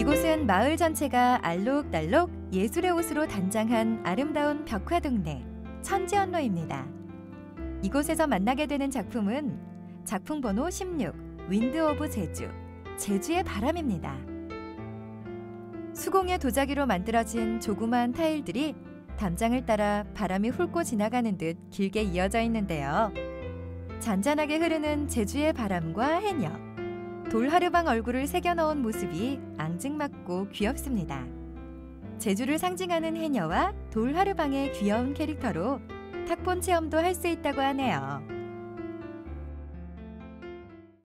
이곳은 마을 전체가 알록달록 예술의 옷으로 단장한 아름다운 벽화 동네 천지연로입니다. 이곳에서 만나게 되는 작품은 작품 번호 16 Wind of 제주 제주의 바람입니다. 수공예 도자기로 만들어진 조그만 타일들이 담장을 따라 바람이 훑고 지나가는 듯 길게 이어져 있는데요. 잔잔하게 흐르는 제주의 바람과 해녀, 돌하르방 얼굴을 새겨 넣은 모습이 앙증맞고 귀엽습니다. 제주를 상징하는 해녀와 돌하르방의 귀여운 캐릭터로 탁본 체험도 할 수 있다고 하네요.